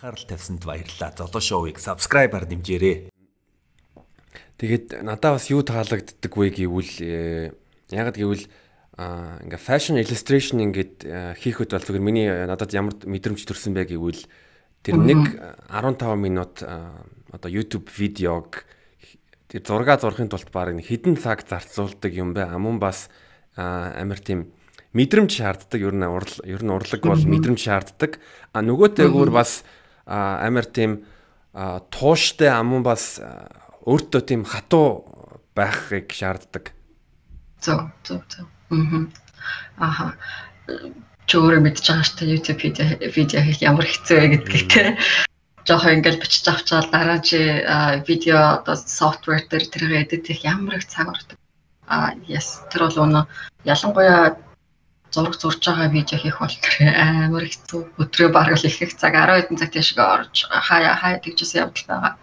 Анхаарал тавьсанд баярлалаа. Золоо шоуийг subscribe-аар дэмжээрэй. Тэгээд надад бас юу таалагддаг вэ гэвэл э, яг гэвэл ингээ fashion illustration ингээд э, хийхэд бол зүгээр миний надад ямар мэдрэмж төрсэн бэ гэвэл тэр нэг 15 минут одоо YouTube видеог тэр зураг зурхын тулд баг нэг хідэн цаг зарцуулдаг юм бэ. Амун бас амар тийм мэдрэмж шаарддаг. Ер нь урал ер нь урлаг бол мэдрэмж шаарддаг. А нөгөөтэйгүүр бас амар тийм тууштай амун бас өөртөө тийм хатуу байхыг шаарддаг. Зөв, зөв, зөв. Аа. Чөөрө мэдж байгаа шүү дээ YouTube видео видео хийх ямар хэцүү вэ гэдгийг те. Жохоо ингээл бичиж авчаал дараа чи видео одоо софтвер дээр тэргээ эдит хийх ямар их цаг ордог. Аа yes тэр бол өнө ялангуяа зураг зурж байгаа видео хийх бол тэр амар хэцүү. Өдрөө бараг л их их цаг 10 хэдэн цаг тийш орж хаяа хаяа тэгжсэн явдал байгаа.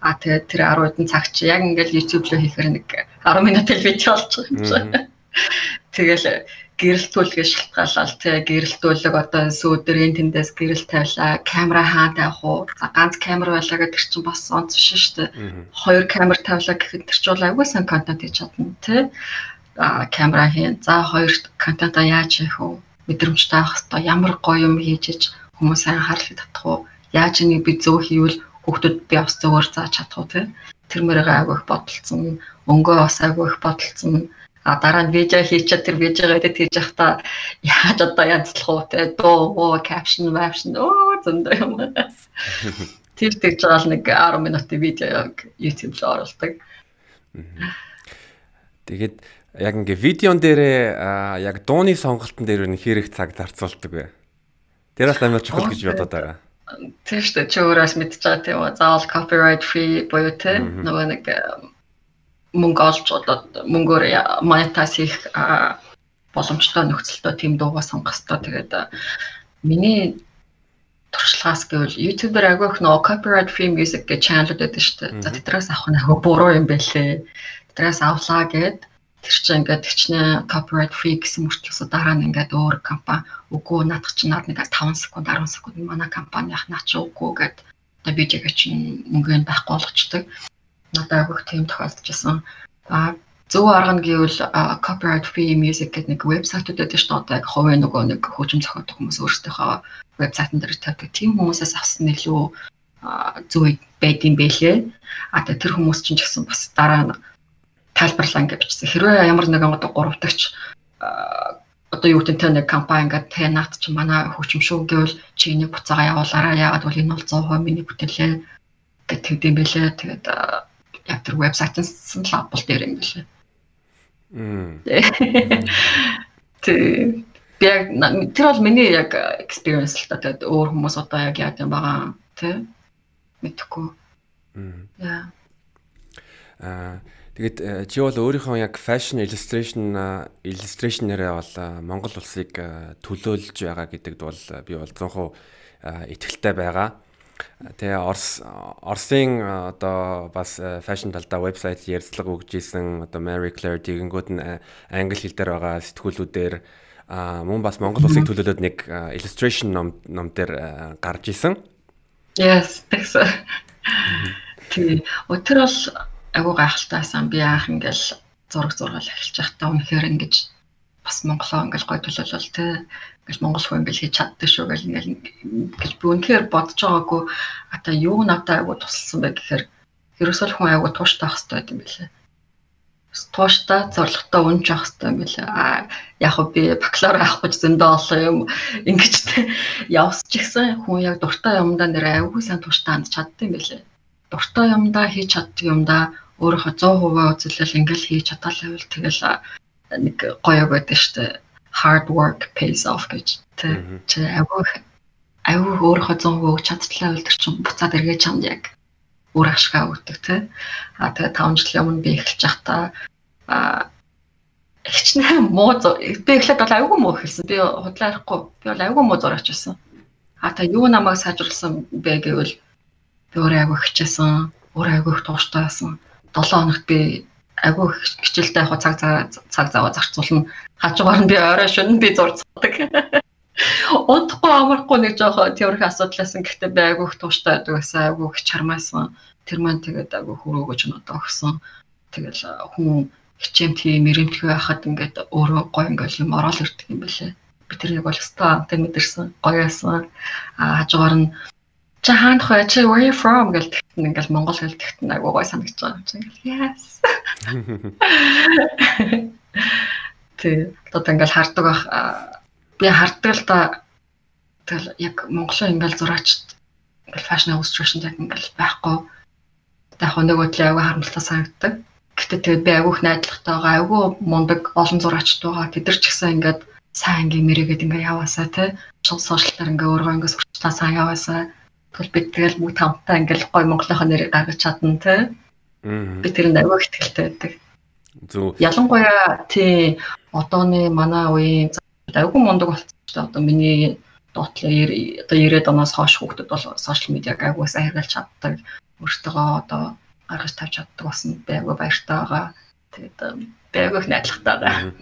А тэгээд тэр 10 хэдэн цаг чи яг ингээл YouTube руу хийхээр нэг 10 минут л видео болж байгаа юм чинь. Тэгэл гэрэлтүүлгээ шалтгаалал тэг гэрэлтүүлэг одоо сүүдэрийн тэндээс гэрэл тавилаа камера хаа тавих уу ганц камер байлаа гэдэг чинь бас онц биш шүү дээ хоёр камер тавилаа гэхэд тэр чинь айгүй сан контент хийж чадна тий камера хийн. За хоёрт контента яаж хийх вэ? Мэдрэмжтэй авах хэрэгтэй. Ямар гоё юм хийж хүмүүс анхаарлыг татах уу? Яаж энийг би зөв хийвэл хүүхдүүд би бас зөвөр зааж чадах уу те? Тэр мөрөөгөө агуулх бодолцсон, өнгөө бас агуулх бодолцсон. А дараа нь видео хийчихэд тэр видеогоо эдит хийж явахдаа яаж одоо янзлах уу те? Дуу, оо, caption, caption оо зөндөө юм. Тэр тэгж байгаа л нэг 10 минутын видеог YouTube руу оруулдаг. Тэгээд яг ингээ видеон дээрээ яг дууны сонголтын дээр нь хэрэг цаг зарцуулдаг вэ? Тэр бас амар чухал гэж бодоод байгаа. Тийм шүү дээ. Чи өөрөөс мэдчихэж байгаа тийм үү? Заавал copyright free буюу те нөгөө нэг мөнгө олж одоо мөнгөөр монетайз хийх боломжтой нөхцөлтөө тийм дуугаа сонгох хэрэгтэй. Тэгээд миний туршлагаас гэвэл YouTube дээр агай их нөгөө copyright free music гэж channel байдаг шүү дээ. За тэдрээс авах нь агай буруу юм байлээ. Тэдрээс авлаа гэд тэр чинь ингээд тэгчнээ copyright free гэсэн мөрчлөөсө дараа нь ингээд өөр компани үгүй наадах чинь наад нэг 5 секунд 10 секунд манай компанийх наа чи үгүй гэд одоо видеог чинь мөнгөнд байхгүй болгочдөг. Надад агуулх тийм тохиолдчихсан. А зөв арга нь гэвэл copyright free music гэдэг нэг вебсайтууд байдаг шүү дээ. Хувийн нөгөө нэг хөгжим зохиодог хүмүүс өөрсдийнхөө вебсайтн дээр тавьдаг. Тийм хүмүүсээс авсан илүү зөв байд юм бэлээ. А тэр хүмүүс чинь ч гэсэн бас дараа нь тайлбарлаа гэж бичсэн. Хэрвээ ямар нэгэн одоо гуравдагч одоо юу гэдэг нь нэг компани ингээд тэ наад чи манай хөгжим шүү гэвэл чи энийг буцаага явуулаарай. Яагаад бол энэ бол 100% миний бүтээлээ гэдэг тэгдэм байлээ. Тэгээд яг тэр вебсайтаас нь лабл дээр юм байлээ. Тэг. Яг тэр бол миний яг experience л та тэгээд өөр хүмүүс одоо яг яа гэм байгаа тий мэдхгүй. Мм. Яа. Аа Тэгээд э, чи бол өөрийнхөө яг fashion illustration illustration-аараа бол Монгол улсыг төлөөлж байгаа гэдэгт бол би бол 100% итгэлтэй байгаа. Тэгээ Орос Оросын одоо бас fashion талдаа вебсайт ярьцлага өгж исэн одоо Mary Claire тэгэнгүүт нь англи хэл дээр байгаа сэтгүүлүүдээр мөн бас Монгол улсыг төлөөлөд нэг illustration ном ном дээр гарч исэн. Yes, тэгсэн. Тэгээ өтөр бол агуу гайхалтайсан би анх ингээл зураг зургаал эхэлж байхдаа үнэхээр ингэж бас монголоо ингээл гой төлөөлөл тэ ингээл монгол хүн ингээл хийж чаддаг шүү гэл ингээл ингээл би үнэхээр бодож байгаагүй. Ата юу надад агуу тусалсан бэ гэхээр ерөөсөө хүн агуу тууштай ах хэрэгтэй юм билээ. Тууштай зоригтой унж авах хэрэгтэй юм билээ. А яг хөө би бакалавр авах гэж зөндөө олон юм. Ингэж явсч гисэн хүн яг дуртай юмдаа нэр агуу сайн тууштай хандж чаддаг юм билээ. Дуртай юмдаа хийж чаддаг юмдаа өөрийнхөө 100% үзэлэл ингээл хийж чадалаа байвал тэгэл нэг гоё байдаг штэ. Hard work pays off гэж тэ. Агуу агуу өөрийнхөө 100% өгч чадтлаа байвал тэр чинь буцаад эргэж чамд яг өөр ашгаа өгдөг тэ. А тэгээ 5 жилийн өмнө би эхэлж байхдаа а ихчнээ муу би эхлээд бол айгүй муу эхэлсэн. Би худлаа ярихгүй би бол айгүй муу зураач байсан. А та юу намайг сайжруулсан бэ гэвэл би өөрөө айгүй хичээсэн, өөрөө айгүй их тууштай байсан. 7 хоногт би айгүй хичээлтэй яг цаг цаг заваа зарцуулна. Хажуугаар нь би орой шөнө би зурцдаг. Удахгүй амархгүй нэг жоохон тэрх асуудлаасан гэхдээ би айгүйх тууштай байдаг байсан айгүйх чармаасан тэр маань тэгээд айгүй хөрөөгөж надад өгсөн. Тэгэл хүн хичээн тийм мэрэмтгий байхад ингээд өөрөө гой ингээд юм ороод ирдэг юм байлээ. Би тэрийг бол өстой тэг мэдэрсэн гоёасан. А хажуугаар нь чи хаандах вэ? Чи where you from гэж тэгтэн ингээл монгол хэл тэгтэн айгуу гой санагдаж байгаа юм чи ингээл yes. Тэг одоо ингээл хардаг бах би хардаг л да тэгэл яг монголын ингээл зураач ингээл fashion illustration яг ингээл байхгүй. Яг нөгөө төлөө айгуу харамсалтай санагддаг. Гэтэ тэгээд би айгуух найдвартай байгаа. Айгуу мундаг олон зураачд байгаа. Тэд нар ч гэсэн ингээд сайн ингээ мэрэгээд ингээ яваасаа те. Сошиалтаар ингээ өөрөө ингээ сурчлаа сайн яваасаа. Тэгвэл бид тэгэл бүгд хамтдаа ингээл гой Монголынхоо нэрийг гаргаж чадна те. Би тэрэнд айгүй ихтэй байдаг. Зөв. Ялангуяа тий одооны манай үеийн айгүй мундаг болсон ч одоо миний доотлоо одоо 90-ад оноос хойш хүүхдүүд бол сошиал медиаг айгүй сайн хэрэглэж чаддаг. Өөртөө одоо гаргаж тавьж чаддаг болсон би айгүй баяртай байгаа. Тэгээд их найдвартай байгаа.